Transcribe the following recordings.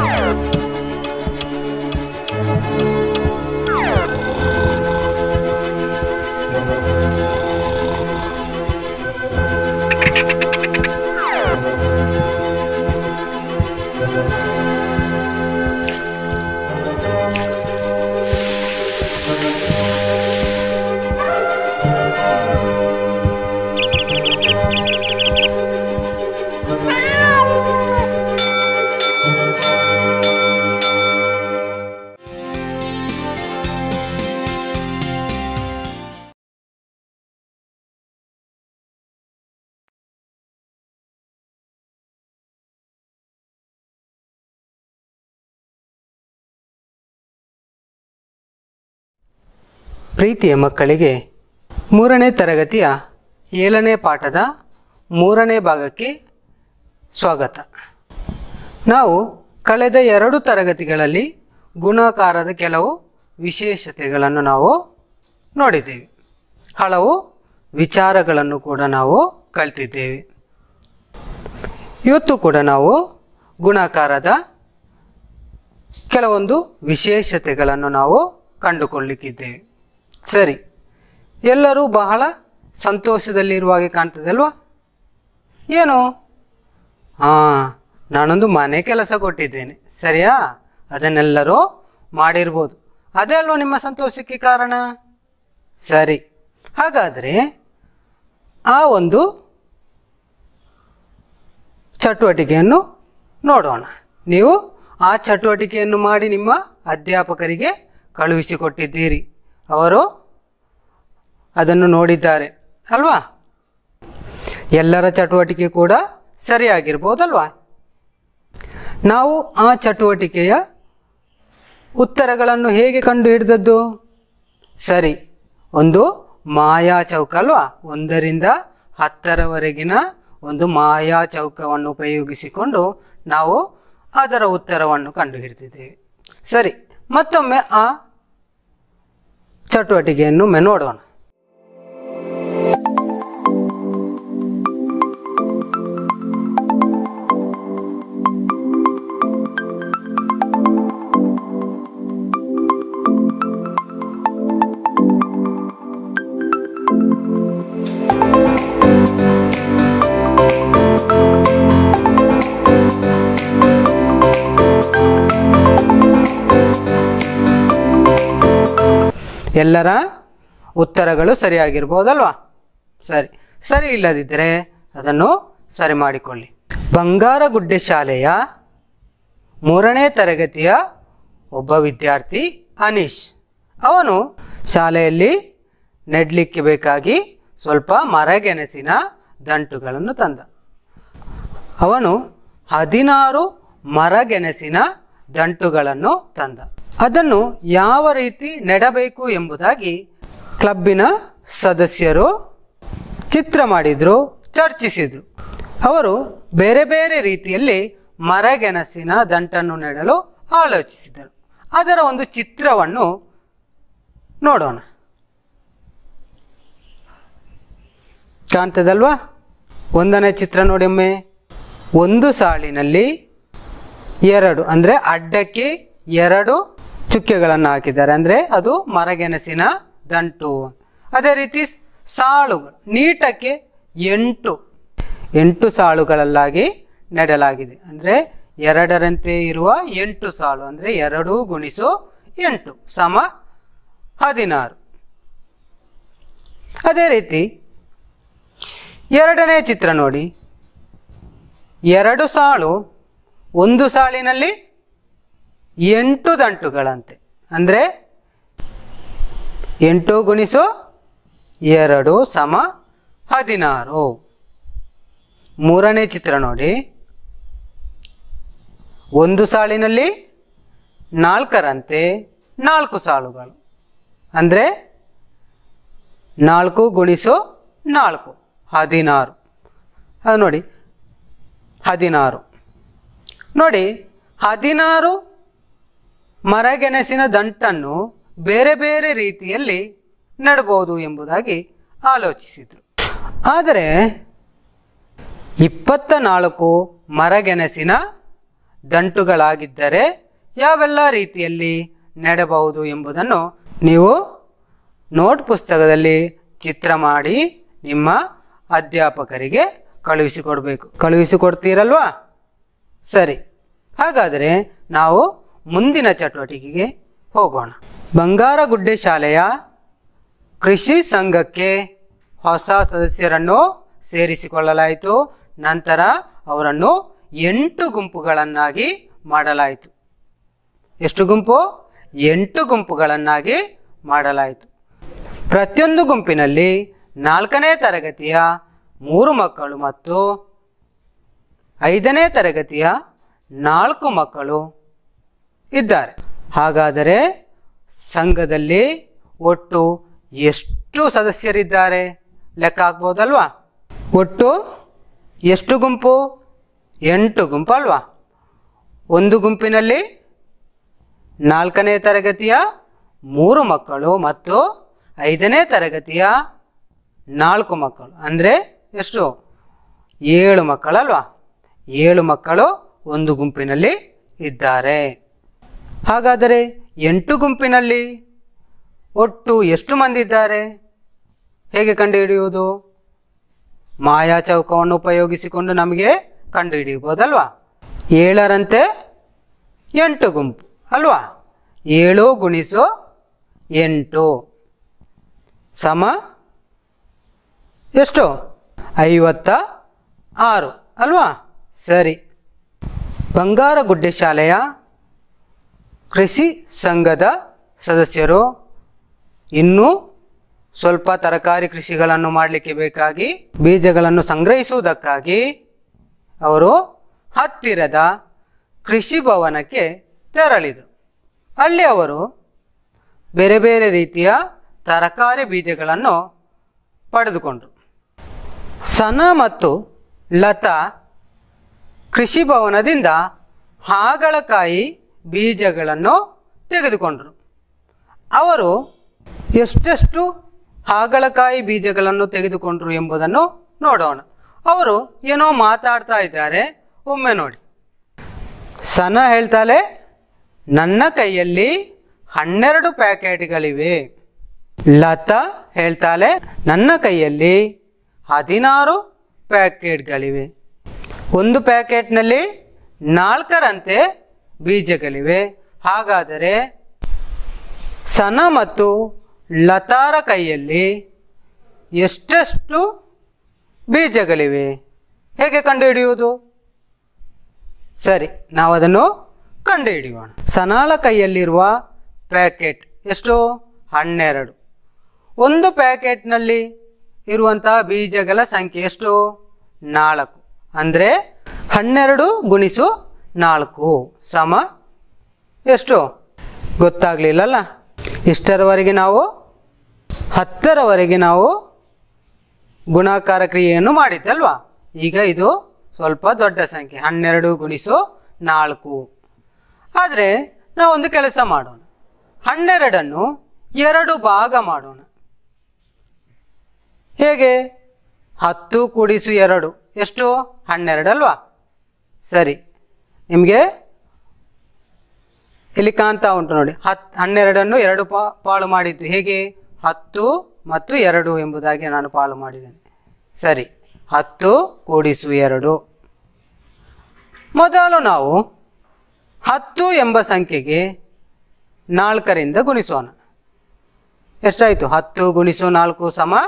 Oh! ಪ್ರೀತಿಯ ಮಕ್ಕಳಿಗೆ ಮೂರನೇ ತರಗತಿಯ ಏಳನೇ ಪಾಠದ ಮೂರನೇ ಭಾಗಕ್ಕೆ ಸ್ವಾಗತ. ನಾವು ಕಳೆದ ಎರಡು ತರಗತಿಗಳಲ್ಲಿ ಗುಣಾಕಾರದ ಕೆಲವು ವಿಶೇಷತೆಗಳನ್ನು ನಾವು ನೋಡಿದ್ದೇವೆ. ಹಲವು ವಿಚಾರಗಳನ್ನು ಕೂಡ ನಾವು ಕಲ್ತಿದ್ದೇವೆ. ಇವತ್ತು ಕೂಡ ನಾವು ಗುಣಾಕಾರದ ಕೆಲವೊಂದು ವಿಶೇಷತೆಗಳನ್ನು ನಾವು ಕಂಡುಕೊಳ್ಳಿಕ್ಕಿದ್ದೇವೆ. ಸರಿ. ಎಲ್ಲರೂ ಬಹಳ ಸಂತೋಷದಲ್ಲಿರುವ ಹಾಗೆ ಕಾಣ್ತದೆ ಅಲ್ವಾ ಏನು? ಹಾಂ, ನಾನೊಂದು ಮನೆ ಕೆಲಸ ಕೊಟ್ಟಿದ್ದೇನೆ. ಸರಿಯಾ? ಅದನ್ನೆಲ್ಲರೂ ಮಾಡಿರ್ಬೋದು. ಅದೇ ಅಲ್ವ ನಿಮ್ಮ ಸಂತೋಷಕ್ಕೆ ಕಾರಣ? ಸರಿ. ಹಾಗಾದರೆ ಆ ಒಂದು ಚಟುವಟಿಕೆಯನ್ನು ನೋಡೋಣ. ನೀವು ಆ ಚಟುವಟಿಕೆಯನ್ನು ಮಾಡಿ ನಿಮ್ಮ ಅಧ್ಯಾಪಕರಿಗೆ ಕಳುಹಿಸಿಕೊಟ್ಟಿದ್ದೀರಿ. ಅವರು ಅದನ್ನು ನೋಡಿದ್ದಾರೆ, ಅಲ್ವಾ? ಎಲ್ಲರ ಚಟುವಟಿಕೆ ಕೂಡ ಸರಿಯಾಗಿರ್ಬೋದಲ್ವಾ? ನಾವು ಆ ಚಟುವಟಿಕೆಯ ಉತ್ತರಗಳನ್ನು ಹೇಗೆ ಕಂಡು ಹಿಡಿದದ್ದು ಸರಿ, ಒಂದು ಮಾಯಾ ಚೌಕ ಅಲ್ವಾ? ಒಂದರಿಂದ ಹತ್ತರವರೆಗಿನ ಒಂದು ಮಾಯಾ ಚೌಕವನ್ನು ಉಪಯೋಗಿಸಿಕೊಂಡು ನಾವು ಅದರ ಉತ್ತರವನ್ನು ಕಂಡುಹಿಡಿದಿದ್ದೇವೆ. ಸರಿ, ಮತ್ತೊಮ್ಮೆ ಆ ಚಟುವಟಿಕೆಯನ್ನು ನೋಡೋಣ. ಎಲ್ಲರ ಉತ್ತರಗಳು ಸರಿಯಾಗಿರ್ಬೋದಲ್ವಾ? ಸರಿ. ಸರಿ ಇಲ್ಲದಿದ್ದರೆ ಅದನ್ನು ಸರಿ ಮಾಡಿಕೊಳ್ಳಿ. ಬಂಗಾರಗುಡ್ಡೆ ಶಾಲೆಯ ಮೂರನೇ ತರಗತಿಯ ಒಬ್ಬ ವಿದ್ಯಾರ್ಥಿ ಅನೀಶ್. ಅವನು ಶಾಲೆಯಲ್ಲಿ ನೆಡಲಿಕ್ಕೆ ಬೇಕಾಗಿ ಸ್ವಲ್ಪ ಮರಗೆಣಸಿನ ದಂಟುಗಳನ್ನು ತಂದ. ಅವನು ಹದಿನಾರು ಮರಗೆಣಸಿನ ದಂಟುಗಳನ್ನು ತಂದ. ಅದನ್ನು ಯಾವ ರೀತಿ ನೆಡಬೇಕು ಎಂಬುದಾಗಿ ಕ್ಲಬ್ಬಿನ ಸದಸ್ಯರು ಚಿತ್ರ ಮಾಡಿದ್ರು, ಚರ್ಚಿಸಿದರು. ಅವರು ಬೇರೆ ಬೇರೆ ರೀತಿಯಲ್ಲಿ ಮರಗೆಣಸಿನ ದಂಟನ್ನು ನೆಡಲು ಆಲೋಚಿಸಿದರು. ಅದರ ಒಂದು ಚಿತ್ರವನ್ನು ನೋಡೋಣ. ಕಾಣ್ತದಲ್ವಾ? ಒಂದನೇ ಚಿತ್ರ ನೋಡಿ ಒಮ್ಮೆ ಒಂದು ಸಾಲಿನಲ್ಲಿ ಎರಡು, ಅಂದರೆ ಅಡ್ಡಕ್ಕೆ ಎರಡು ಚುಕ್ಕೆಗಳನ್ನು ಹಾಕಿದ್ದಾರೆ. ಅಂದರೆ ಅದು ಮರಗೆಣಸಿನ ದಂಟು. ಅದೇ ರೀತಿ ಸಾಲುಗಳು ನೀಟಕ್ಕೆ ಎಂಟು. ಎಂಟು ಸಾಳುಗಳಲ್ಲಾಗಿ ನೆಡಲಾಗಿದೆ. ಅಂದರೆ ಎರಡರಂತೆ ಇರುವ ಎಂಟು ಸಾಲು ಅಂದರೆ ಎರಡು ಗುಣಿಸು ಎಂಟು ಸಮ ಹದಿನಾರು. ಅದೇ ರೀತಿ ಎರಡನೇ ಚಿತ್ರ ನೋಡಿ. ಎರಡು ಸಾಲು ಒಂದು ಸಾಲಿನಲ್ಲಿ ಎಂಟು ದಂಟುಗಳಂತೆ. ಅಂದರೆ ಎಂಟು ಗುಣಿಸು ಎರಡು ಸಮ ಹದಿನಾರು. ಮೂರನೇ ಚಿತ್ರ ನೋಡಿ. ಒಂದು ಸಾಲಿನಲ್ಲಿ ನಾಲ್ಕರಂತೆ ನಾಲ್ಕು ಸಾಲುಗಳು. ಅಂದರೆ ನಾಲ್ಕು ಗುಣಿಸು ನಾಲ್ಕು, ಹದಿನಾರು. ಅದು ನೋಡಿ, ಹದಿನಾರು. ನೋಡಿ, ಹದಿನಾರು ಮರಗೆಣಸಿನ ದಂಟನ್ನು ಬೇರೆ ಬೇರೆ ರೀತಿಯಲ್ಲಿ ನೆಡಬಹುದು ಎಂಬುದಾಗಿ ಆಲೋಚಿಸಿದರು. ಆದರೆ ಇಪ್ಪತ್ತ ನಾಲ್ಕು ಮರಗೆಣಸಿನ ದಂಟುಗಳಾಗಿದ್ದರೆ ಯಾವೆಲ್ಲ ರೀತಿಯಲ್ಲಿ ನೆಡಬಹುದು ಎಂಬುದನ್ನು ನೀವು ನೋಟ್ ಪುಸ್ತಕದಲ್ಲಿ ಚಿತ್ರ ಮಾಡಿ ನಿಮ್ಮ ಅಧ್ಯಾಪಕರಿಗೆ ಕಳುಹಿಸಿಕೊಡಬೇಕು. ಕಳುಹಿಸಿಕೊಡ್ತೀರಲ್ವಾ? ಸರಿ. ಹಾಗಾದರೆ ನಾವು ಮುಂದಿನ ಚಟುವಟಿಕೆಗೆ ಹೋಗೋಣ. ಬಂಗಾರಗುಡ್ಡೆ ಶಾಲೆಯ ಕೃಷಿ ಸಂಘಕ್ಕೆ ಹೊಸ ಸದಸ್ಯರನ್ನು ಸೇರಿಸಿಕೊಳ್ಳಲಾಯಿತು. ನಂತರ ಅವರನ್ನು ಎಂಟು ಗುಂಪುಗಳನ್ನಾಗಿ ಮಾಡಲಾಯಿತು. ಎಷ್ಟು ಗುಂಪು? ಎಂಟು ಗುಂಪುಗಳನ್ನಾಗಿ ಮಾಡಲಾಯಿತು. ಪ್ರತಿಯೊಂದು ಗುಂಪಿನಲ್ಲಿ ನಾಲ್ಕನೇ ತರಗತಿಯ ಮೂರು ಮಕ್ಕಳು ಮತ್ತು ಐದನೇ ತರಗತಿಯ ನಾಲ್ಕು ಮಕ್ಕಳು ಇದ್ದಾರೆ. ಹಾಗಾದರೆ ಸಂಘದಲ್ಲಿ ಒಟ್ಟು ಎಷ್ಟು ಸದಸ್ಯರಿದ್ದಾರೆ? ಲೆಕ್ಕ ಆಗ್ಬೋದಲ್ವಾ? ಒಟ್ಟು ಎಷ್ಟು ಗುಂಪು? ಎಂಟು ಗುಂಪು ಅಲ್ವಾ? ಒಂದು ಗುಂಪಿನಲ್ಲಿ ನಾಲ್ಕನೇ ತರಗತಿಯ ಮೂರು ಮಕ್ಕಳು ಮತ್ತು ಐದನೇ ತರಗತಿಯ ನಾಲ್ಕು ಮಕ್ಕಳು. ಅಂದರೆ ಎಷ್ಟು? ಏಳು ಮಕ್ಕಳಲ್ವಾ? ಏಳು ಮಕ್ಕಳು ಒಂದು ಗುಂಪಿನಲ್ಲಿ ಇದ್ದಾರೆ. ಹಾಗಾದರೆ ಎಂಟು ಗುಂಪಿನಲ್ಲಿ ಒಟ್ಟು ಎಷ್ಟು ಮಂದಿ ಇದ್ದಾರೆ ಹೇಗೆ ಕಂಡುಹಿಡಿಯುವುದು? ಮಾಯಾ ಚೌಕವನ್ನು ಉಪಯೋಗಿಸಿಕೊಂಡು ನಮಗೆ ಕಂಡುಹಿಡಿಯಬಹುದಲ್ವಾ? ಏಳರಂತೆ ಎಂಟು ಗುಂಪು, ಅಲ್ವಾ? ಏಳು ಗುಣಿಸು ಎಂಟು. ಸಮ ಎಷ್ಟು? ಐವತ್ತ ಆರು, ಅಲ್ವಾ? ಸರಿ. ಬಂಗಾರ ಗುಡ್ಡೆ ಶಾಲೆಯ ಕೃಷಿ ಸಂಘದ ಸದಸ್ಯರು. ಇನ್ನೂ ಸ್ವಲ್ಪ ತರಕಾರಿ ಕೃಷಿಗಳನ್ನು ಮಾಡಲಿಕ್ಕೆ ಬೇಕಾಗಿ ಬೀಜಗಳನ್ನು ಸಂಗ್ರಹಿಸುವುದಕ್ಕಾಗಿ ಅವರು ಹತ್ತಿರದ ಕೃಷಿ ಭವನಕ್ಕೆ ತೆರಳಿದರು. ಅಲ್ಲಿ ಅವರು ಬೇರೆ ಬೇರೆ ರೀತಿಯ ತರಕಾರಿ ಬೀಜಗಳನ್ನು ಪಡೆದುಕೊಂಡರು. ಸನ ಮತ್ತು ಲತಾ ಕೃಷಿ ಭವನದಿಂದ ಹಾಗಲಕಾಯಿ ಬೀಜಗಳನ್ನು ತೆಗೆದುಕೊಂಡರು. ಅವರು ಎಷ್ಟೆಷ್ಟು ಹಾಗಲಕಾಯಿ ಬೀಜಗಳನ್ನು ತೆಗೆದುಕೊಂಡರು ಎಂಬುದನ್ನು ನೋಡೋಣ. ಅವರು ಏನೋ ಮಾತಾಡ್ತಾ ಇದ್ದಾರೆ, ಒಮ್ಮೆ ನೋಡಿ. ಸನ ಹೇಳ್ತಾಳೆ, ನನ್ನ ಕೈಯಲ್ಲಿ ಹನ್ನೆರಡು ಪ್ಯಾಕೆಟ್ಗಳಿವೆ. ಲತಾ ಹೇಳ್ತಾಳೆ, ನನ್ನ ಕೈಯಲ್ಲಿ ಹದಿನಾರು ಪ್ಯಾಕೆಟ್ಗಳಿವೆ. ಒಂದು ಪ್ಯಾಕೆಟ್ನಲ್ಲಿ ನಾಲ್ಕರಂತೆ ಬೀಜಗಳಿವೆ. ಹಾಗಾದರೆ ಸನ ಮತ್ತು ಲತಾರ ಕೈಯಲ್ಲಿ ಎಷ್ಟೆಷ್ಟು ಬೀಜಗಳಿವೆ? ಹೇಗೆ ಕಂಡುಹಿಡಿಯುವುದು? ಸರಿ ನಾವು ಅದನ್ನು ಕಂಡುಹಿಡಿಯೋಣ. ಸನಾಳ ಕೈಯಲ್ಲಿರುವ ಪ್ಯಾಕೆಟ್ ಎಷ್ಟು? ಹನ್ನೆರಡು. ಒಂದು ಪ್ಯಾಕೆಟ್ನಲ್ಲಿ ಇರುವಂತಹ ಬೀಜಗಳ ಸಂಖ್ಯೆ ಎಷ್ಟು? ನಾಲ್ಕು. ಅಂದರೆ ಹನ್ನೆರಡು ಗುಣಿಸು ನಾಲ್ಕು ಸಮ ಎಷ್ಟು? ಗೊತ್ತಾಗಲಿಲ್ಲಲ್ಲ? ಇಷ್ಟರವರೆಗೆ ನಾವು ಹತ್ತರವರೆಗೆ ನಾವು ಗುಣಾಕಾರ ಕ್ರಿಯೆಯನ್ನು ಮಾಡಿದ್ದಲ್ವಾ? ಈಗ ಇದು ಸ್ವಲ್ಪ ದೊಡ್ಡ ಸಂಖ್ಯೆ, ಹನ್ನೆರಡು ಗುಣಿಸು ನಾಲ್ಕು. ಆದರೆ ನಾವೊಂದು ಕೆಲಸ ಮಾಡೋಣ. ಹನ್ನೆರಡನ್ನು ಎರಡು ಭಾಗ ಮಾಡೋಣ. ಹೇಗೆ? ಹತ್ತು ಕೂಡಿಸು ಎರಡು. ಎಷ್ಟು? ಹನ್ನೆರಡು ಅಲ್ವಾ ಸರಿ. ನಿಮಗೆ? ಇಲ್ಲಿ ಕಾಣ್ತಾ ಉಂಟು ನೋಡಿ. ಹತ್, ಹನ್ನೆರಡನ್ನು ಎರಡು ಪಾ, ಪಾಳು ಮಾಡಿದ್ದು ಹೇಗೆ? ಹತ್ತು ಮತ್ತು ಎರಡು ಎಂಬುದಾಗಿ ನಾನು ಪಾಳು ಮಾಡಿದ್ದೇನೆ. ಸರಿ. ಹತ್ತು ಕೂಡಿಸು ಎರಡು. ಮೊದಲು ನಾವು ಹತ್ತು ಎಂಬ ಸಂಖ್ಯೆಗೆ ನಾಲ್ಕರಿಂದ ಗುಣಿಸೋಣ. ಎಷ್ಟಾಯಿತು? ಹತ್ತು ಗುಣಿಸು ನಾಲ್ಕು ಸಮ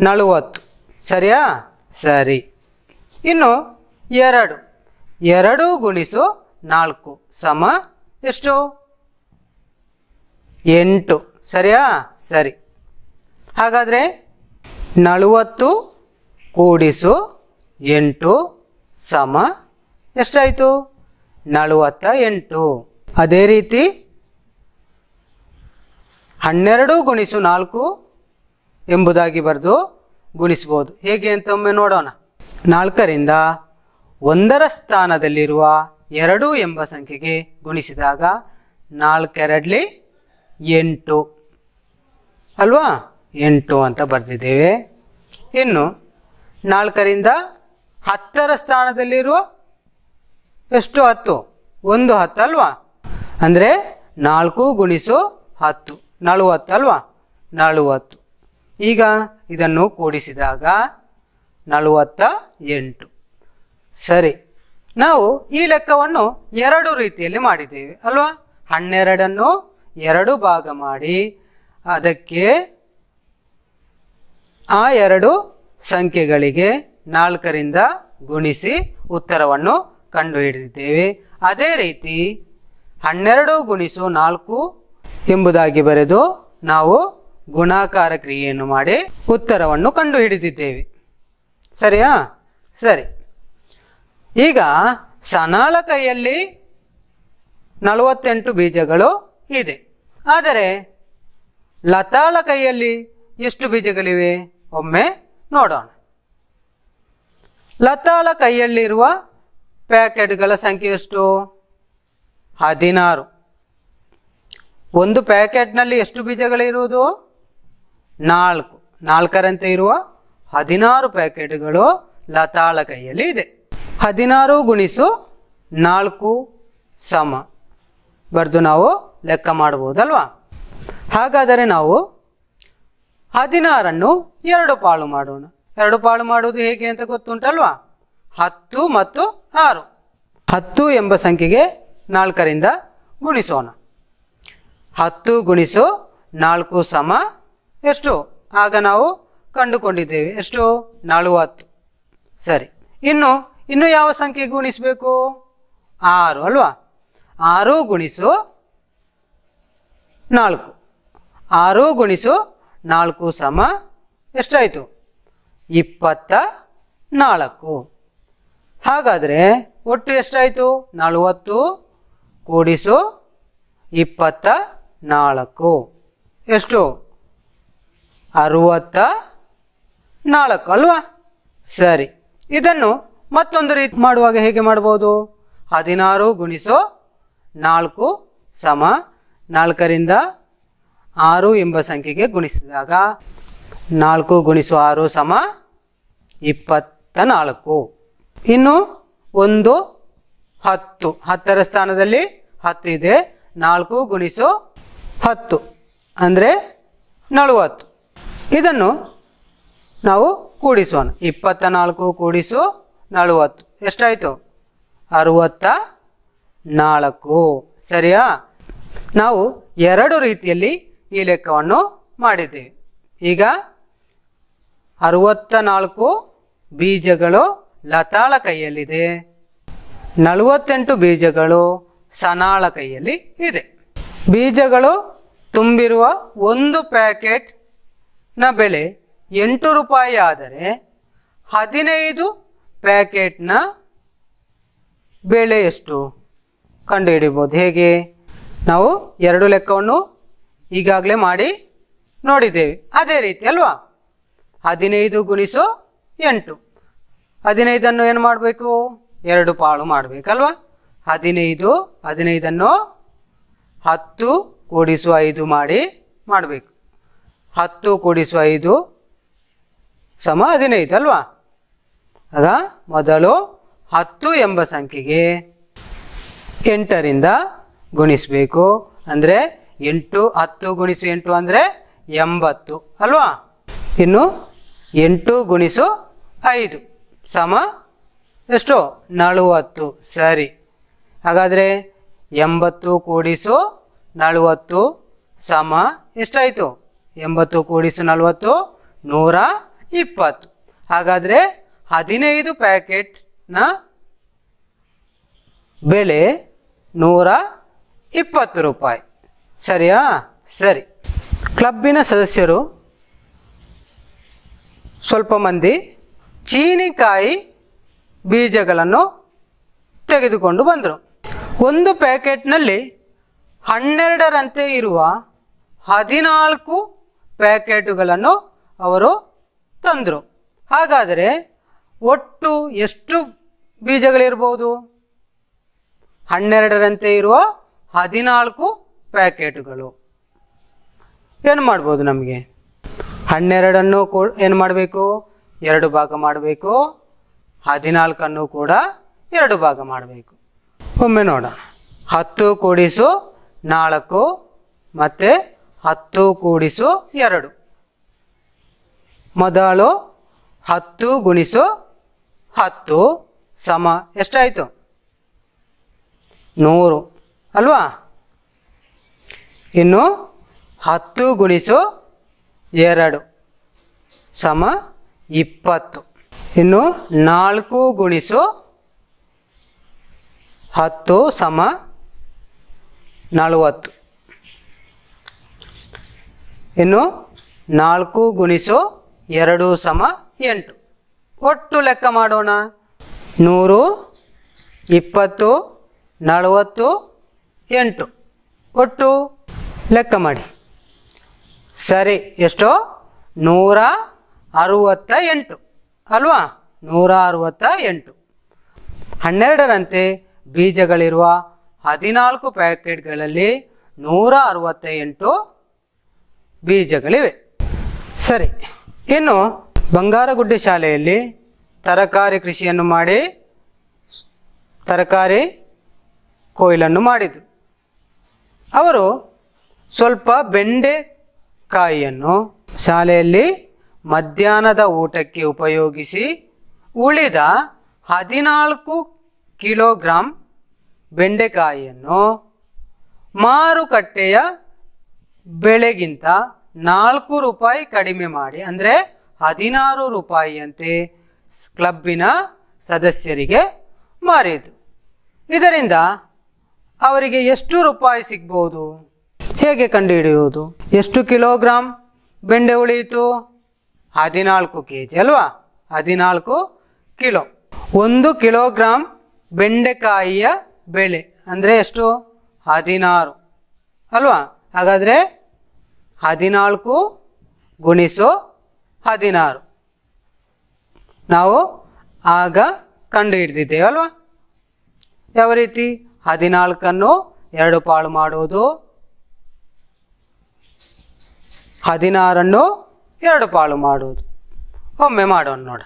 ನಲವತ್ತು. ಸರಿಯಾ? ಸರಿ. ಇನ್ನು ಎರಡು. ಎರಡು ಗುಣಿಸು ನಾಲ್ಕು ಸಮ ಎಷ್ಟು? ಎಂಟು. ಸರಿಯಾ? ಸರಿ. ಹಾಗಾದರೆ ನಲವತ್ತು ಕೂಡಿಸು ಎಂಟು ಸಮ ಎಷ್ಟಾಯಿತು? ನಲವತ್ತ ಎಂಟು. ಅದೇ ರೀತಿ ಹನ್ನೆರಡು ಗುಣಿಸು ನಾಲ್ಕು ಎಂಬುದಾಗಿ ಬರೆದು ಗುಣಿಸ್ಬೋದು. ಹೇಗೆ ಅಂತ ಒಮ್ಮೆ ನೋಡೋಣ. ನಾಲ್ಕರಿಂದ ಒಂದರ ಸ್ಥಾನದಲ್ಲಿರುವ ಎರಡು ಎಂಬ ಸಂಖ್ಯೆಗೆ ಗುಣಿಸಿದಾಗ ನಾಲ್ಕೆರಡ್ಲಿ ಎಂಟು. ಅಲ್ವಾ? ಎಂಟು ಅಂತ ಬರೆದಿದ್ದೇವೆ. ಇನ್ನು ನಾಲ್ಕರಿಂದ ಹತ್ತರ ಸ್ಥಾನದಲ್ಲಿರುವ ಎಷ್ಟು? ಹತ್ತು. ಒಂದು ಹತ್ತು ಅಲ್ವಾ? ಅಂದರೆ ನಾಲ್ಕು ಗುಣಿಸು ಹತ್ತು. ನಲವತ್ತು ಅಲ್ವಾ? ನಲವತ್ತು. ಈಗ ಇದನ್ನು ಕೂಡಿಸಿದಾಗ ನಲವತ್ತ ಎಂಟು. ಸರಿ. ನಾವು ಈ ಲೆಕ್ಕವನ್ನು ಎರಡು ರೀತಿಯಲ್ಲಿ ಮಾಡಿದ್ದೇವೆ, ಅಲ್ವಾ? ಹನ್ನೆರಡನ್ನು ಎರಡು ಭಾಗ ಮಾಡಿ, ಅದಕ್ಕೆ ಆ ಎರಡು ಸಂಖ್ಯೆಗಳಿಗೆ ನಾಲ್ಕರಿಂದ ಗುಣಿಸಿ ಉತ್ತರವನ್ನು ಕಂಡುಹಿಡಿದಿದ್ದೇವೆ. ಅದೇ ರೀತಿ ಹನ್ನೆರಡು ಗುಣಿಸು ನಾಲ್ಕು ಎಂಬುದಾಗಿ ಬರೆದು ನಾವು ಗುಣಾಕಾರ ಕ್ರಿಯೆಯನ್ನು ಮಾಡಿ ಉತ್ತರವನ್ನು ಕಂಡುಹಿಡಿದಿದ್ದೇವೆ. ಸರಿಯಾ? ಸರಿ. ಈಗ ಸನಾಳ ಕೈಯಲ್ಲಿ ನಲವತ್ತೆಂಟು ಬೀಜಗಳು ಇದೆ. ಆದರೆ ಲತಾಳ ಕೈಯಲ್ಲಿ ಎಷ್ಟು ಬೀಜಗಳಿವೆ? ಒಮ್ಮೆ ನೋಡೋಣ. ಲತಾಳ ಕೈಯಲ್ಲಿರುವ ಪ್ಯಾಕೆಟ್ಗಳ ಸಂಖ್ಯೆ ಎಷ್ಟು? ಹದಿನಾರು. ಒಂದು ಪ್ಯಾಕೆಟ್ನಲ್ಲಿ ಎಷ್ಟು ಬೀಜಗಳಿರುವುದು? ನಾಲ್ಕು. ನಾಲ್ಕರಂತೆ ಇರುವ ಹದಿನಾರು ಪ್ಯಾಕೆಟ್ಗಳು ಲತಾಳ ಕೈಯಲ್ಲಿ ಇದೆ. ಹದಿನಾರು ಗುಣಿಸು ನಾಲ್ಕು ಸಮ. ಬರೆದು ನಾವು ಲೆಕ್ಕ ಮಾಡ್ಬೋದಲ್ವಾ? ಹಾಗಾದರೆ ನಾವು ಹದಿನಾರನ್ನು ಎರಡು ಪಾಳು ಮಾಡೋಣ. ಎರಡು ಪಾಳು ಮಾಡುವುದು ಹೇಗೆ ಅಂತ ಗೊತ್ತುಂಟಲ್ವಾ? ಹತ್ತು ಮತ್ತು ಆರು. ಹತ್ತು ಎಂಬ ಸಂಖ್ಯೆಗೆ ನಾಲ್ಕರಿಂದ ಗುಣಿಸೋಣ. ಹತ್ತು ಗುಣಿಸು ನಾಲ್ಕು ಸಮ ಎಷ್ಟು? ಆಗ ನಾವು ಕಂಡುಕೊಂಡಿದ್ದೇವೆ. ಎಷ್ಟು? ನಲವತ್ತು. ಸರಿ. ಇನ್ನು ಇನ್ನು ಯಾವ ಸಂಖ್ಯೆ ಗುಣಿಸಬೇಕು? ಆರು, ಅಲ್ವಾ? ಆರು ಗುಣಿಸು ನಾಲ್ಕು. ಆರು ಗುಣಿಸು ನಾಲ್ಕು ಸಮ ಎಷ್ಟಾಯಿತು? ಇಪ್ಪತ್ತ ನಾಲ್ಕು. ಹಾಗಾದರೆ ಒಟ್ಟು ಎಷ್ಟಾಯಿತು? ನಲವತ್ತು ಕೂಡಿಸು ಇಪ್ಪತ್ತ ನಾಲ್ಕು. ಎಷ್ಟು? ಅರುವತ್ತ ನಾಲ್ಕು ಅಲ್ವಾ? ಸರಿ. ಇದನ್ನು ಮತ್ತೊಂದು ರೀತಿ ಮಾಡುವಾಗ ಹೇಗೆ ಮಾಡ್ಬೋದು ಹದಿನಾರು ಗುಣಿಸು ನಾಲ್ಕು ಸಮ ನಾಲ್ಕರಿಂದ ಆರು ಎಂಬ ಸಂಖ್ಯೆಗೆ ಗುಣಿಸಿದಾಗ ನಾಲ್ಕು ಗುಣಿಸು ಆರು ಸಮ ಇಪ್ಪತ್ತ ನಾಲ್ಕು. ಇನ್ನು ಒಂದು ಹತ್ತು. ಹತ್ತರ ಸ್ಥಾನದಲ್ಲಿ ಹತ್ತು ಇದೆ. ನಾಲ್ಕು ಗುಣಿಸು ಹತ್ತು. ಅಂದರೆ ನಲವತ್ತು. ಇದನ್ನು ನಾವು ಕೂಡಿಸೋಣ. ಇಪ್ಪತ್ತ ನಾಲ್ಕು ಕೂಡಿಸು ನಲವತ್ತು. ಎಷ್ಟಾಯಿತು? ಅರುವತ್ತ ನಾಲ್ಕು. ಸರಿಯಾ? ನಾವು ಎರಡು ರೀತಿಯಲ್ಲಿ ಈ ಲೆಕ್ಕವನ್ನು ಮಾಡಿದ್ದೇವೆ. ಈಗ ಅರುವತ್ತ ನಾಲ್ಕು ಬೀಜಗಳು ಲತಾಳ ಕೈಯಲ್ಲಿದೆ. ನಲವತ್ತೆಂಟು ಬೀಜಗಳು ಸನಾಳ ಕೈಯಲ್ಲಿ ಇದೆ. ಬೀಜಗಳು ತುಂಬಿರುವ ಒಂದು ಪ್ಯಾಕೆಟ್ನ ಬೆಲೆ ಎಂಟು ರೂಪಾಯಿ ಆದರೆ ಹದಿನೈದು ಪ್ಯಾಕೆಟ್ನ ಬೆಲೆ ಎಷ್ಟು? ಕಂಡುಹಿಡಿಬೋದು. ಹೇಗೆ? ನಾವು ಎರಡು ಲೆಕ್ಕವನ್ನು ಈಗಾಗಲೇ ಮಾಡಿ ನೋಡಿದ್ದೇವೆ. ಅದೇ ರೀತಿ ಅಲ್ವಾ? ಹದಿನೈದು ಗುಣಿಸು ಎಂಟು. ಹದಿನೈದನ್ನು ಏನು ಮಾಡಬೇಕು? ಎರಡು ಪಾಳು ಮಾಡಬೇಕಲ್ವಾ? ಹದಿನೈದು, ಹದಿನೈದನ್ನು ಹತ್ತು ಕೂಡಿಸು ಐದು ಮಾಡಿ ಮಾಡಬೇಕು. ಹತ್ತು ಕೂಡಿಸು ಐದು ಸಮ ಹದಿನೈದು ಅಲ್ವಾ ಆಗ ಮೊದಲು ಹತ್ತು ಎಂಬ ಸಂಖ್ಯೆಗೆ ಎಂಟರಿಂದ ಗುಣಿಸಬೇಕು. ಅಂದರೆ ಎಂಟು, ಹತ್ತು ಗುಣಿಸು ಎಂಟು ಅಂದರೆ ಎಂಬತ್ತು, ಅಲ್ವಾ? ಇನ್ನು ಎಂಟು ಗುಣಿಸು ಐದು ಸಮ ಎಷ್ಟು? ನಲವತ್ತು, ಸರಿ. ಹಾಗಾದರೆ ಎಂಬತ್ತು ಕೂಡಿಸು ನಲವತ್ತು ಸಮ ಎಷ್ಟಾಯಿತು? ಎಂಬತ್ತು ಕೂಡಿಸು ನಲವತ್ತು ನೂರ ಇಪ್ಪತ್ತು. ಹಾಗಾದರೆ ಹದಿನೈದು ಪ್ಯಾಕೆಟ್ನ ಬೆಲೆ ನೂರ ಇಪ್ಪತ್ತು ರೂಪಾಯಿ. ಸರಿಯಾ? ಸರಿ. ಕ್ಲಬ್ಬಿನ ಸದಸ್ಯರು ಸ್ವಲ್ಪ ಮಂದಿ ಚೀನಿಕಾಯಿ ಬೀಜಗಳನ್ನು ತೆಗೆದುಕೊಂಡು ಬಂದರು. ಒಂದು ಪ್ಯಾಕೆಟ್ನಲ್ಲಿ ಹನ್ನೆರಡರಂತೆ ಇರುವ ಹದಿನಾಲ್ಕು ಪ್ಯಾಕೆಟುಗಳನ್ನು ಅವರು ತಂದರು. ಹಾಗಾದರೆ ಒಟ್ಟು ಎಷ್ಟು ಬೀಜಗಳಿರ್ಬೋದು? ಹನ್ನೆರಡರಂತೆ ಇರುವ ಹದಿನಾಲ್ಕು ಪ್ಯಾಕೆಟ್ಗಳು. ಏನು ಮಾಡ್ಬೋದು ನಮಗೆ? ಹನ್ನೆರಡನ್ನು ಕೂ, ಏನು ಮಾಡಬೇಕು? ಎರಡು ಭಾಗ ಮಾಡಬೇಕು. ಹದಿನಾಲ್ಕನ್ನು ಕೂಡ ಎರಡು ಭಾಗ ಮಾಡಬೇಕು. ಒಮ್ಮೆ ನೋಡೋಣ. ಹತ್ತು ಕೂಡಿಸು ನಾಲ್ಕು ಮತ್ತು ಹತ್ತು ಕೂಡಿಸು ಎರಡು. ಮೊದಲು ಹತ್ತು ಗುಣಿಸು ಹತ್ತು ಸಮ ಎಷ್ಟಾಯಿತು? ನೂರು. ಅಲ್ವಾ? ಇನ್ನು ಹತ್ತು ಗುಣಿಸು ಎರಡು ಸಮ ಇಪ್ಪತ್ತು. ಇನ್ನು ನಾಲ್ಕು ಗುಣಿಸು ಹತ್ತು ಸಮ ನಲವತ್ತು. ಇನ್ನು ನಾಲ್ಕು ಗುಣಿಸು ಎರಡು ಸಮ ಎಂಟು. ಒಟ್ಟು ಲೆಕ್ಕ ಮಾಡೋಣ. ನೂರು, ಇಪ್ಪತ್ತು, ನಲವತ್ತು, ಎಂಟು. ಒಟ್ಟು ಲೆಕ್ಕ ಮಾಡಿ. ಸರಿ, ಎಷ್ಟೋ? ನೂರ ಅರುವತ್ತ ಎಂಟು. ಅಲ್ವಾ? ನೂರ ಅರುವತ್ತ ಎಂಟು. ಹನ್ನೆರಡರಂತೆ ಬೀಜಗಳಿರುವ ಹದಿನಾಲ್ಕು ಪ್ಯಾಕೆಟ್ಗಳಲ್ಲಿ ನೂರ ಅರುವತ್ತ ಎಂಟು ಬೀಜಗಳಿವೆ. ಸರಿ. ಇನ್ನು ಬಂಗಾರಗುಡ್ಡೆ ಶಾಲೆಯಲ್ಲಿ ತರಕಾರಿ ಕೃಷಿಯನ್ನು ಮಾಡಿ ತರಕಾರಿ ಕೊಯ್ಲನ್ನು ಮಾಡಿದರು. ಅವರು ಸ್ವಲ್ಪ ಬೆಂಡೆಕಾಯಿಯನ್ನು ಶಾಲೆಯಲ್ಲಿ ಮಧ್ಯಾಹ್ನದ ಊಟಕ್ಕೆ ಉಪಯೋಗಿಸಿ ಉಳಿದ ಹದಿನಾಲ್ಕು ಕಿಲೋಗ್ರಾಂ ಬೆಂಡೆಕಾಯಿಯನ್ನು ಮಾರುಕಟ್ಟೆಯ ಬೆಳೆಗಿಂತ ನಾಲ್ಕು ರೂಪಾಯಿ ಕಡಿಮೆ ಮಾಡಿ, ಅಂದರೆ ಹದಿನಾರು ರೂಪಾಯಿಯಂತೆ ಕ್ಲಬ್ಬಿನ ಸದಸ್ಯರಿಗೆ ಮಾರಿದ್ರು ಇದರಿಂದ ಅವರಿಗೆ ಎಷ್ಟು ರೂಪಾಯಿ ಸಿಗ್ಬೋದು? ಹೇಗೆ ಕಂಡುಹಿಡಿಯುವುದು? ಎಷ್ಟು ಕಿಲೋಗ್ರಾಂ ಬೆಂಡೆ ಉಳಿಯಿತು? ಹದಿನಾಲ್ಕು ಕೆ ಜಿ ಅಲ್ವಾ? ಹದಿನಾಲ್ಕು ಕಿಲೋ. ಒಂದು ಕಿಲೋಗ್ರಾಂ ಬೆಂಡೆಕಾಯಿಯ ಬೆಲೆ ಅಂದರೆ ಎಷ್ಟು? ಹದಿನಾರು. ಅಲ್ವಾ? ಹಾಗಾದರೆ ಹದಿನಾಲ್ಕು ಗುಣಿಸು ಹದಿನಾರು. ನಾವು ಆಗ ಕಂಡು ಹಿಡಿದಿದ್ದೇವಲ್ವಾ ಯಾವ ರೀತಿ? ಹದಿನಾಲ್ಕನ್ನು ಎರಡು ಪಾಳು ಮಾಡುವುದು. ಹದಿನಾರನ್ನು ಎರಡು ಪಾಳು ಮಾಡುವುದು. ಒಮ್ಮೆ ಮಾಡೋಣ ನೋಡ.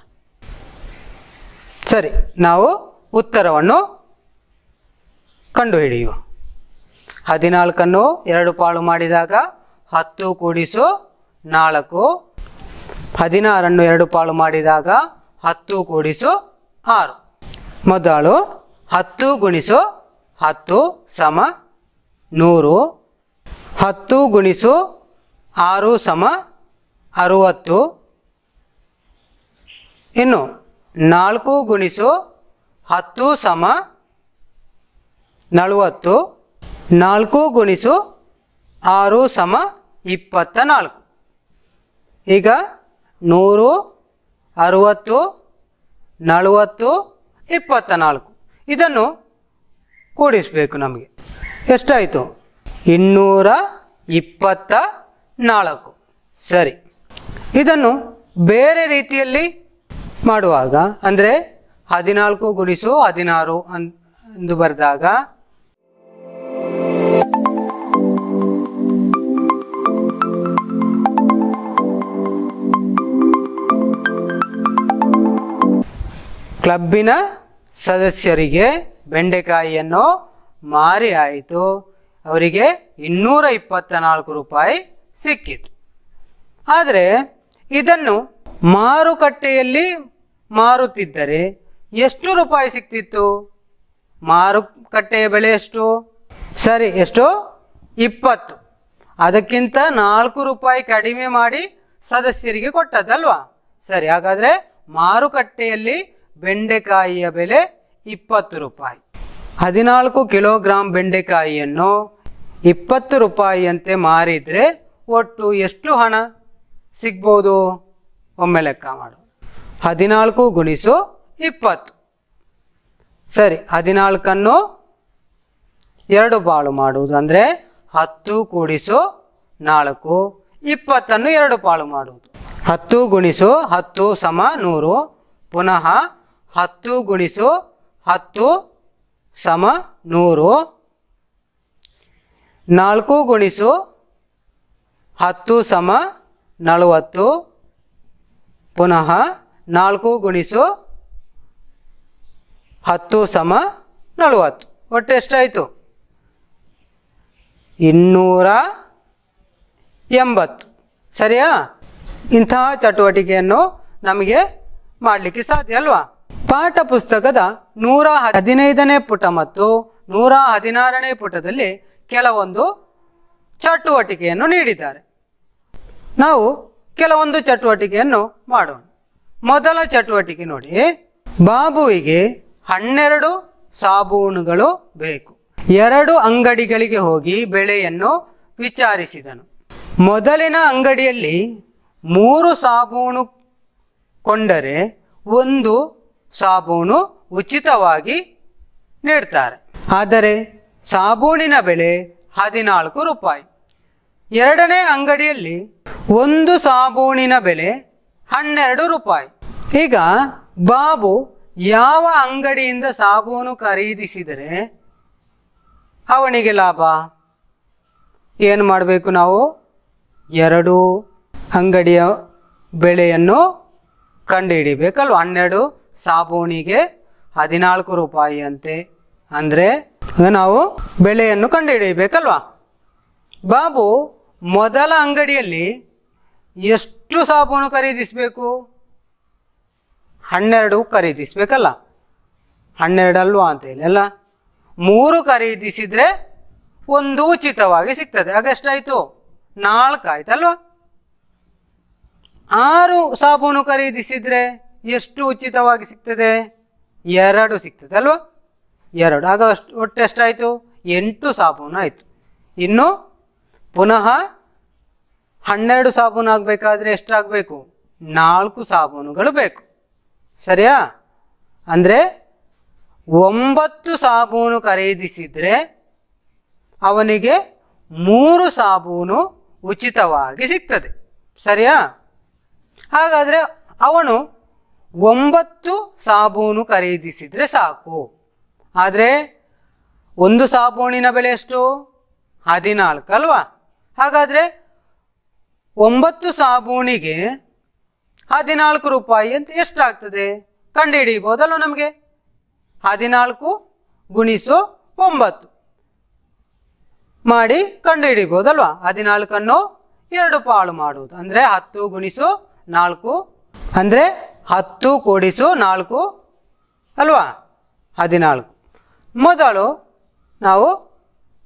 ಸರಿ, ನಾವು ಉತ್ತರವನ್ನು ಕಂಡುಹಿಡಿಯುವ. ಹದಿನಾಲ್ಕನ್ನು ಎರಡು ಪಾಳು ಮಾಡಿದಾಗ ಹತ್ತು ಕೂಡಿಸು ನಾಲ್ಕು. ಹದಿನಾರನ್ನು ಎರಡು ಪಾಳು ಮಾಡಿದಾಗ ಹತ್ತು ಕೂಡಿಸು ಆರು. ಮೊದಲು ಹತ್ತು ಗುಣಿಸು ಹತ್ತು ಸಮ ನೂರು. ಹತ್ತು ಗುಣಿಸು ಆರು ಸಮ ಅರುವತ್ತು. ಇನ್ನು ನಾಲ್ಕು ಗುಣಿಸು ಹತ್ತು ಸಮ ನಲವತ್ತು. ನಾಲ್ಕು ಗುಣಿಸು ಆರು ಸಮ ಇಪ್ಪತ್ತ ನಾಲ್ಕು. ಈಗ ನೂರು, ಅರುವತ್ತು, ನಲವತ್ತು, ಇಪ್ಪತ್ತ ನಾಲ್ಕು. ಇದನ್ನು ಕೂಡಿಸಬೇಕು ನಮಗೆ. ಎಷ್ಟಾಯಿತು? ಇನ್ನೂರ ಇಪ್ಪತ್ತ ನಾಲ್ಕು. ಸರಿ. ಇದನ್ನು ಬೇರೆ ರೀತಿಯಲ್ಲಿ ಮಾಡುವಾಗ, ಅಂದರೆ ಹದಿನಾಲ್ಕು ಗುಣಿಸು ಹದಿನಾರು ಅಂದು ಬರೆದಾಗ ಕ್ಲಬ್ಬಿನ ಸದಸ್ಯರಿಗೆ ಬೆಂಡೆಕಾಯಿಯನ್ನು ಮಾರಿ ಆಯಿತು. ಅವರಿಗೆ ಇನ್ನೂರ ಇಪ್ಪತ್ತ ನಾಲ್ಕು ರೂಪಾಯಿ ಸಿಕ್ಕಿತು. ಆದರೆ ಇದನ್ನು ಮಾರುಕಟ್ಟೆಯಲ್ಲಿ ಮಾರುತ್ತಿದ್ದರೆ ಎಷ್ಟು ರೂಪಾಯಿ ಸಿಕ್ತಿತ್ತು? ಮಾರುಕಟ್ಟೆಯ ಬೆಲೆ ಎಷ್ಟು? ಸರಿ, ಎಷ್ಟು? ಇಪ್ಪತ್ತು. ಅದಕ್ಕಿಂತ ನಾಲ್ಕು ರೂಪಾಯಿ ಕಡಿಮೆ ಮಾಡಿ ಸದಸ್ಯರಿಗೆ ಕೊಟ್ಟದ್ದಲ್ವಾ? ಸರಿ, ಹಾಗಾದರೆ ಮಾರುಕಟ್ಟೆಯಲ್ಲಿ ಬೆಂಡೆಕಾಯಿಯ ಬೆಲೆ ಇಪ್ಪತ್ತು ರೂಪಾಯಿ. ಹದಿನಾಲ್ಕು ಕಿಲೋಗ್ರಾಂ ಬೆಂಡೆಕಾಯಿಯನ್ನು ಇಪ್ಪತ್ತು ರೂಪಾಯಿಯಂತೆ ಮಾರಿದರೆ ಒಟ್ಟು ಎಷ್ಟು ಹಣ? ಸಿಗ್ಬೋದು? ಒಮ್ಮೆ ಲೆಕ್ಕ ಮಾಡು. ಹದಿನಾಲ್ಕು ಗುಣಿಸು ಇಪ್ಪತ್ತು. ಸರಿ, ಹದಿನಾಲ್ಕನ್ನು ಎರಡು ಬಾಳು ಮಾಡುವುದು ಅಂದರೆ ಹತ್ತು ಕೂಡಿಸು ನಾಲ್ಕು, ಇಪ್ಪತ್ತನ್ನು ಎರಡು ಪಾಳು ಮಾಡುವುದು. ಹತ್ತು ಗುಣಿಸು ಹತ್ತು ಸಮ ನೂರು, ಪುನಃ ಹತ್ತು ಗುಣಿಸು ಹತ್ತು ಸಮ ನೂರು. ನಾಲ್ಕು ಗುಣಿಸು ಹತ್ತು ಸಮ ನಲವತ್ತು. ಪುನಃ ನಾಲ್ಕು ಗುಣಿಸು ಹತ್ತು ಸಮ ನಲವತ್ತು. ಒಟ್ಟು ಎಷ್ಟಾಯಿತು? ಇನ್ನೂರ ಎಂಬತ್ತು. ಸರಿಯಾ? ಇಂತಹ ಚಟುವಟಿಕೆಯನ್ನು ನಮಗೆ ಮಾಡಲಿಕ್ಕೆ ಸಾಧ್ಯ ಅಲ್ವಾ? ಪಾಠ ಪುಸ್ತಕದ ನೂರ ಹದಿನೈದನೇ ಪುಟ ಮತ್ತು ನೂರ ಹದಿನಾರನೇ ಪುಟದಲ್ಲಿ ಕೆಲವೊಂದು ಚಟುವಟಿಕೆಯನ್ನು ನೀಡಿದ್ದಾರೆ. ನಾವು ಕೆಲವೊಂದು ಚಟುವಟಿಕೆಯನ್ನು ಮಾಡೋಣ. ಮೊದಲ ಚಟುವಟಿಕೆ ನೋಡಿ. ಬಾಬುವಿಗೆ ಹನ್ನೆರಡು ಸಾಬೂನುಗಳು ಬೇಕು. ಎರಡು ಅಂಗಡಿಗಳಿಗೆ ಹೋಗಿ ಬೆಳೆಯನ್ನು ವಿಚಾರಿಸಿದನು. ಮೊದಲಿನ ಅಂಗಡಿಯಲ್ಲಿ ಮೂರು ಸಾಬೂನು ಕೊಂಡರೆ ಒಂದು ಸಾಬೂನು ಉಚಿತವಾಗಿ ನೀಡ್ತಾರೆ. ಆದರೆ ಸಾಬೂನಿನ ಬೆಲೆ ಹದಿನಾಲ್ಕು ರೂಪಾಯಿ. ಎರಡನೇ ಅಂಗಡಿಯಲ್ಲಿ ಒಂದು ಸಾಬೂನಿನ ಬೆಲೆ ಹನ್ನೆರಡು ರೂಪಾಯಿ. ಈಗ ಬಾಬು ಯಾವ ಅಂಗಡಿಯಿಂದ ಸಾಬೂನು ಖರೀದಿಸಿದರೆ ಅವನಿಗೆ ಲಾಭ? ಏನು ಮಾಡಬೇಕು ನಾವು? ಎರಡು ಅಂಗಡಿಯ ಬೆಲೆಯನ್ನು ಕಂಡುಹಿಡಿಬೇಕಲ್ವ? ಹನ್ನೆರಡು ಸಾಬೂನಿಗೆ ಹದಿನಾಲ್ಕು ರೂಪಾಯಿ ಅಂತೆ. ಅಂದರೆ ನಾವು ಬೆಲೆಯನ್ನು ಕಂಡುಹಿಡಿಯಬೇಕಲ್ವಾ? ಬಾಬು, ಮೊದಲ ಅಂಗಡಿಯಲ್ಲಿ ಎಷ್ಟು ಸಾಬೂನು ಖರೀದಿಸಬೇಕು? ಹನ್ನೆರಡು ಖರೀದಿಸಬೇಕಲ್ಲ. ಹನ್ನೆರಡು ಅಲ್ವಾ ಅಂತ ಹೇಳಿ, ಅಲ್ಲ? ಮೂರು ಖರೀದಿಸಿದರೆ ಒಂದು ಉಚಿತವಾಗಿ ಸಿಗ್ತದೆ. ಆಗ ನಾಲ್ಕು ಆಯ್ತಲ್ವಾ? ಆರು ಸಾಬೂನು ಖರೀದಿಸಿದರೆ ಎಷ್ಟು ಉಚಿತವಾಗಿ ಸಿಗ್ತದೆ? ಎರಡು ಸಿಗ್ತದೆ, ಅಲ್ವಾ? ಎರಡು. ಆಗ ಅಷ್ಟು ಒಟ್ಟು ಎಷ್ಟಾಯಿತು? ಎಂಟು ಸಾಬೂನು ಆಯಿತು. ಇನ್ನು ಪುನಃ ಹನ್ನೆರಡು ಸಾಬೂನು ಆಗಬೇಕಾದ್ರೆ ಎಷ್ಟಾಗಬೇಕು? ನಾಲ್ಕು ಸಾಬೂನುಗಳು ಬೇಕು. ಸರಿಯಾ? ಅಂದರೆ ಒಂಬತ್ತು ಸಾಬೂನು ಖರೀದಿಸಿದರೆ ಅವನಿಗೆ ಮೂರು ಸಾಬೂನು ಉಚಿತವಾಗಿ ಸಿಗ್ತದೆ. ಸರಿಯಾ? ಹಾಗಾದರೆ ಅವನು ಒಂಬತ್ತು ಸಾಬೂನು ಖರೀದಿಸಿದರೆ ಸಾಕು. ಆದರೆ ಒಂದು ಸಾಬೂನಿನ ಬೆಲೆ ಎಷ್ಟು? ಹದಿನಾಲ್ಕು ಅಲ್ವಾ? ಹಾಗಾದರೆ ಒಂಬತ್ತು ಸಾಬೂನಿಗೆ ಹದಿನಾಲ್ಕು ರೂಪಾಯಿ ಅಂತ ಎಷ್ಟಾಗ್ತದೆ? ಕಂಡುಹಿಡಿಯಬಹುದಲ್ವ ನಮಗೆ? ಹದಿನಾಲ್ಕು ಗುಣಿಸು ಒಂಬತ್ತು. ಮಾಡಿ ಕಂಡುಹಿಡಿಯಬಹುದಲ್ವಾ? ಹದಿನಾಲ್ಕನ್ನು ಎರಡು ಪಾಳು ಮಾಡುವುದು. ಅಂದರೆ ಹತ್ತು ಗುಣಿಸು ನಾಲ್ಕು. ಅಂದರೆ ಹತ್ತು ಕೂಡಿಸು ನಾಲ್ಕು ಅಲ್ವಾ? ಹದಿನಾಲ್ಕು. ಮೊದಲು ನಾವು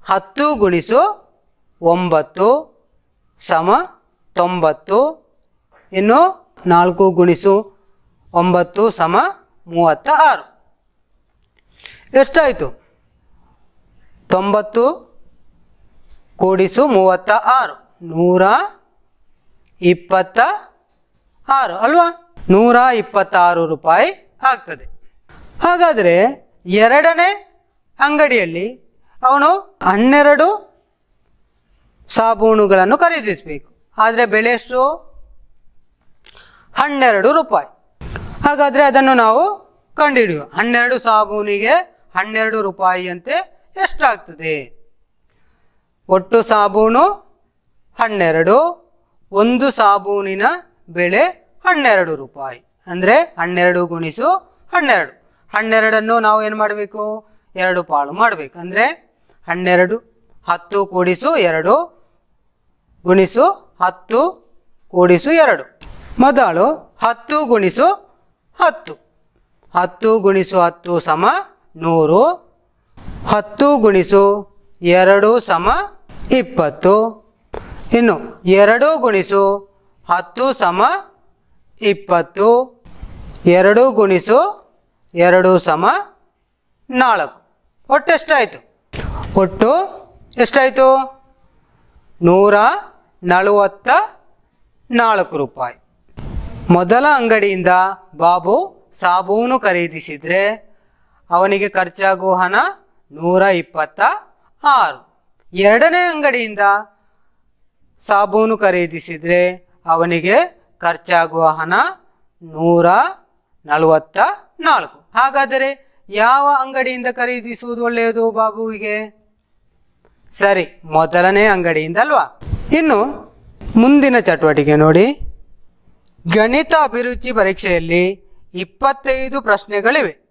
ಹತ್ತು ಗುಣಿಸು ಒಂಬತ್ತು ಸಮ ತೊಂಬತ್ತು ಇನ್ನು ನಾಲ್ಕು ಗುಣಿಸು ಒಂಬತ್ತು ಸಮ ಮೂವತ್ತ ಆರು ಎಷ್ಟಾಯಿತು? ತೊಂಬತ್ತು ಕೂಡಿಸು ಮೂವತ್ತ ಆರು ನೂರ ಇಪ್ಪತ್ತ ಆರು ಅಲ್ವಾ? ನೂರ ಇಪ್ಪತ್ತಾರು ರೂಪಾಯಿ ಆಗ್ತದೆ. ಹಾಗಾದರೆ ಎರಡನೇ ಅಂಗಡಿಯಲ್ಲಿ ಅವನು ಹನ್ನೆರಡು ಸಾಬೂನುಗಳನ್ನು ಖರೀದಿಸಬೇಕು. ಆದರೆ ಬೆಲೆ ಎಷ್ಟು? ಹನ್ನೆರಡು ರೂಪಾಯಿ. ಹಾಗಾದರೆ ಅದನ್ನು ನಾವು ಕಂಡುಹಿಡಿಯುವ. ಹನ್ನೆರಡು ಸಾಬೂನಿಗೆ ಹನ್ನೆರಡು ರೂಪಾಯಿ ಅಂತೆ ಎಷ್ಟಾಗ್ತದೆ? ಒಟ್ಟು ಸಾಬೂನು ಹನ್ನೆರಡು, ಒಂದು ಸಾಬೂನಿನ ಬೆಲೆ ಹನ್ನೆರಡು ರೂಪಾಯಿ. ಅಂದರೆ ಹನ್ನೆರಡು ಗುಣಿಸು ಹನ್ನೆರಡು. ಹನ್ನೆರಡನ್ನು ನಾವು ಏನು ಮಾಡಬೇಕು? ಎರಡು ಪಾಳು ಮಾಡಬೇಕು. ಅಂದರೆ ಹನ್ನೆರಡು ಹತ್ತು ಕೂಡಿಸು ಎರಡು ಗುಣಿಸು ಹತ್ತು ಕೂಡಿಸು ಎರಡು. ಮೊದಲು ಹತ್ತು ಗುಣಿಸು ಹತ್ತು. ಹತ್ತು ಗುಣಿಸು ಹತ್ತು ಸಮ ನೂರು. ಹತ್ತು ಗುಣಿಸು ಎರಡು ಸಮ ಇಪ್ಪತ್ತು. ಇನ್ನು ಎರಡು ಗುಣಿಸು ಹತ್ತು ಸಮ ಇಪ್ಪತ್ತು, ಎರಡು ಗುಣಿಸು ಎರಡು ಸಮ ನಾಲ್ಕು. ಒಟ್ಟು ಎಷ್ಟಾಯಿತು? ಒಟ್ಟು ಎಷ್ಟಾಯಿತು? ನೂರ ನಲವತ್ತ ನಾಲ್ಕು ರೂಪಾಯಿ. ಮೊದಲ ಅಂಗಡಿಯಿಂದ ಬಾಬು ಸಾಬೂನು ಖರೀದಿಸಿದರೆ ಅವನಿಗೆ ಖರ್ಚಾಗುವ ಹಣ ನೂರ ಇಪ್ಪತ್ತ ಆರು. ಎರಡನೇ ಅಂಗಡಿಯಿಂದ ಸಾಬೂನು ಖರೀದಿಸಿದರೆ ಅವನಿಗೆ ಖರ್ಚಾಗುವ ಹಣ ನೂರ ನಲವತ್ತ ನಾಲ್ಕು. ಹಾಗಾದರೆ ಯಾವ ಅಂಗಡಿಯಿಂದ ಖರೀದಿಸುವುದು ಒಳ್ಳೆಯದು ಬಾಬುವಿಗೆ? ಸರಿ, ಮೊದಲನೇ ಅಂಗಡಿಯಿಂದ ಅಲ್ವಾ ಇನ್ನು ಮುಂದಿನ ಚಟುವಟಿಕೆ ನೋಡಿ. ಗಣಿತ ಅಭಿರುಚಿ ಪರೀಕ್ಷೆಯಲ್ಲಿ ಇಪ್ಪತ್ತೈದು ಪ್ರಶ್ನೆಗಳಿವೆ.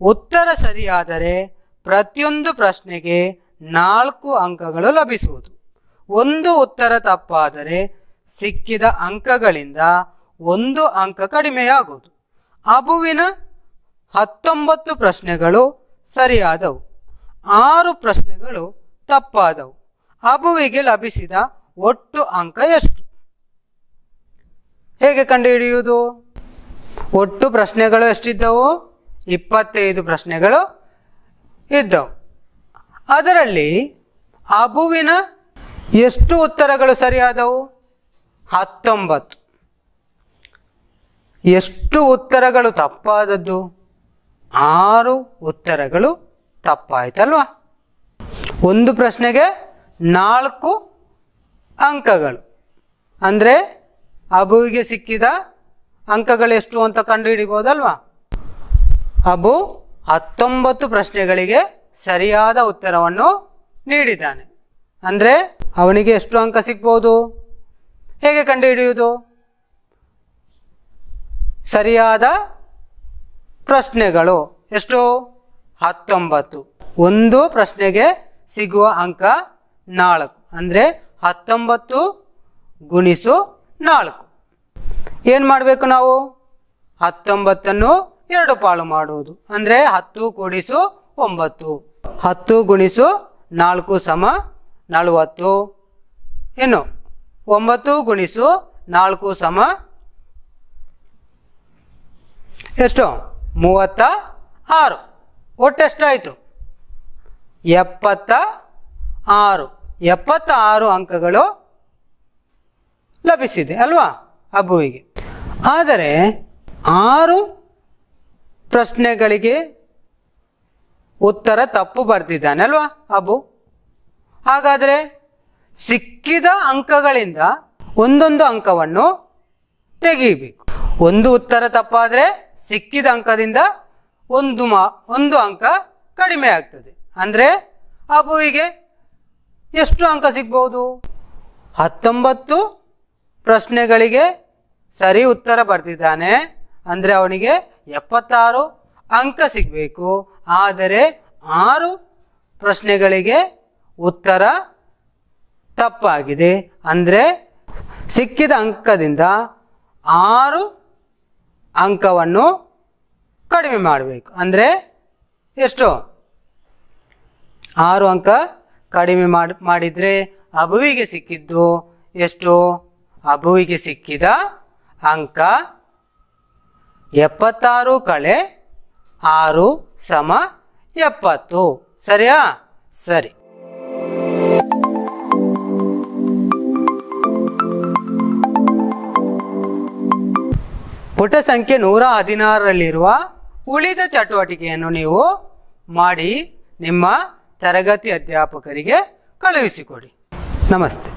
ಉತ್ತರ ಸರಿಯಾದರೆ ಪ್ರತಿಯೊಂದು ಪ್ರಶ್ನೆಗೆ ನಾಲ್ಕು ಅಂಕಗಳು ಲಭಿಸುವುದು. ಒಂದು ಉತ್ತರ ತಪ್ಪಾದರೆ ಸಿಕ್ಕಿದ ಅಂಕಗಳಿಂದ ಒಂದು ಅಂಕ ಕಡಿಮೆಯಾಗುವುದು. ಅಬುವಿನ ಹತ್ತೊಂಬತ್ತು ಪ್ರಶ್ನೆಗಳು ಸರಿಯಾದವು. ಆರು ಪ್ರಶ್ನೆಗಳು ತಪ್ಪಾದವು. ಅಬುವಿಗೆ ಲಭಿಸಿದ ಒಟ್ಟು ಅಂಕ ಎಷ್ಟು? ಹೇಗೆ ಕಂಡುಹಿಡಿಯುವುದು? ಒಟ್ಟು ಪ್ರಶ್ನೆಗಳು ಎಷ್ಟಿದ್ದವು? ಇಪ್ಪತ್ತೈದು ಪ್ರಶ್ನೆಗಳು ಇದ್ದವು. ಅದರಲ್ಲಿ ಅಬುವಿನ ಎಷ್ಟು ಉತ್ತರಗಳು ಸರಿಯಾದವು? ಹತ್ತೊಂಬತ್ತು. ಎಷ್ಟು ಉತ್ತರಗಳು ತಪ್ಪಾದದ್ದು? ಆರು ಉತ್ತರಗಳು ತಪ್ಪಾಯ್ತಲ್ವಾ? ಒಂದು ಪ್ರಶ್ನೆಗೆ ನಾಲ್ಕು ಅಂಕಗಳು. ಅಂದರೆ ಅಬುವಿಗೆ ಸಿಕ್ಕಿದ ಅಂಕಗಳು ಎಷ್ಟು ಅಂತ ಕಂಡುಹಿಡಿಬೋದಲ್ವಾ ಅಬು ಹತ್ತೊಂಬತ್ತು ಪ್ರಶ್ನೆಗಳಿಗೆ ಸರಿಯಾದ ಉತ್ತರವನ್ನು ನೀಡಿದ್ದಾನೆ. ಅಂದರೆ ಅವನಿಗೆ ಎಷ್ಟು ಅಂಕ ಸಿಗ್ಬೋದು? ಹೇಗೆ ಕಂಡುಹಿಡಿಯುವುದು? ಸರಿಯಾದ ಪ್ರಶ್ನೆಗಳು. ಎಷ್ಟು? ಹತ್ತೊಂಬತ್ತು. ಒಂದು ಪ್ರಶ್ನೆಗೆ ಸಿಗುವ ಅಂಕ ನಾಲ್ಕು. ಅಂದರೆ ಹತ್ತೊಂಬತ್ತು ಗುಣಿಸು ನಾಲ್ಕು. ಏನು ಮಾಡಬೇಕು ನಾವು? ಹತ್ತೊಂಬತ್ತನ್ನು ಎರಡು ಪಾಲು ಮಾಡುವುದು. ಅಂದರೆ ಹತ್ತು ಕೂಡಿಸು ಒಂಬತ್ತು. ಹತ್ತು ಗುಣಿಸು ನಾಲ್ಕು ಸಮ ನಲವತ್ತು. ಇನ್ನು ಒಂಬತ್ತು ಗುಣಿಸು ನಾಲ್ಕು ಸಮ ಎಷ್ಟು? ಮೂವತ್ತ ಆರು. ಒಟ್ಟೆಷ್ಟಾಯಿತು ಎಪ್ಪತ್ತ ಆರು. ಎಪ್ಪತ್ತ ಆರು ಅಂಕಗಳು ಲಭಿಸಿದೆ, ಅಲ್ವಾ? ಅಬ್ಬುವಿಗೆ ಆದರೆ ಆರು ಪ್ರಶ್ನೆಗಳಿಗೆ ಉತ್ತರ ತಪ್ಪು ಬರ್ತಿದ್ದಾನೆ, ಅಲ್ವಾ ಅಬು ಹಾಗಾದರೆ ಸಿಕ್ಕಿದ ಅಂಕಗಳಿಂದ ಒಂದೊಂದು ಅಂಕವನ್ನು ತೆಗೆಯಬೇಕು ಒಂದು ಉತ್ತರ ತಪ್ಪಾದರೆ ಸಿಕ್ಕಿದ ಅಂಕದಿಂದ ಒಂದು ಮಾ, ಒಂದು ಅಂಕ ಕಡಿಮೆ ಆಗ್ತದೆ. ಅಂದರೆ ಅಬುವಿಗೆ ಎಷ್ಟು ಅಂಕ ಸಿಗ್ಬೋದು? ಹತ್ತೊಂಬತ್ತು ಪ್ರಶ್ನೆಗಳಿಗೆ ಸರಿ ಉತ್ತರ ಬರ್ತಿದ್ದಾನೆ. ಅಂದರೆ ಅವನಿಗೆ ಎಪ್ಪತ್ತಾರು ಅಂಕ ಸಿಗಬೇಕು. ಆದರೆ ಆರು ಪ್ರಶ್ನೆಗಳಿಗೆ ಉತ್ತರ ತಪ್ಪಾಗಿದೆ. ಅಂದರೆ ಸಿಕ್ಕಿದ ಅಂಕದಿಂದ ಆರು ಅಂಕವನ್ನು ಕಡಿಮೆ ಮಾಡಬೇಕು. ಅಂದರೆ ಎಷ್ಟು? ಆರು ಅಂಕ ಕಡಿಮೆ ಮಾಡಿ, ಮಾಡಿದರೆ ಅಬುವಿಗೆ ಸಿಕ್ಕಿದ್ದು ಎಷ್ಟು? ಅಬುವಿಗೆ ಸಿಕ್ಕಿದ ಅಂಕ ಎಪ್ಪತ್ತಾರು ಕಳೆ ಆರು ಸಮ ಎಪ್ಪತ್ತು. ಸರಿಯಾ? ಸರಿ. ಪುಟ ಸಂಖ್ಯೆ ನೂರ ಹದಿನಾರರಲ್ಲಿರುವ ಉಳಿದ ಚಟುವಟಿಕೆಯನ್ನು ನೀವು ಮಾಡಿ ನಿಮ್ಮ ತರಗತಿ ಅಧ್ಯಾಪಕರಿಗೆ ಕಳುಹಿಸಿಕೊಡಿ. ನಮಸ್ತೆ.